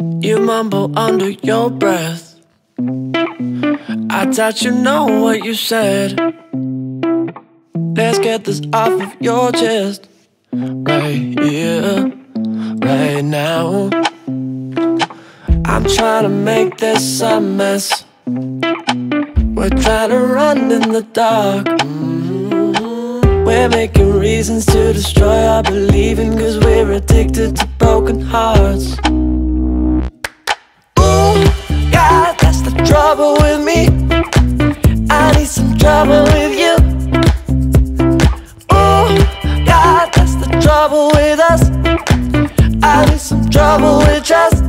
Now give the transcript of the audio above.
You mumble under your breath. I doubt you know what you said. Let's get this off of your chest. Right here, right now. I'm trying to make this a mess. We're trying to run in the dark. Mm-hmm. We're making reasons to destroy our believing, cause we're addicted to broken hearts. trouble with me. I need some trouble with you. Oh, God, that's the trouble with us. I need some trouble with just.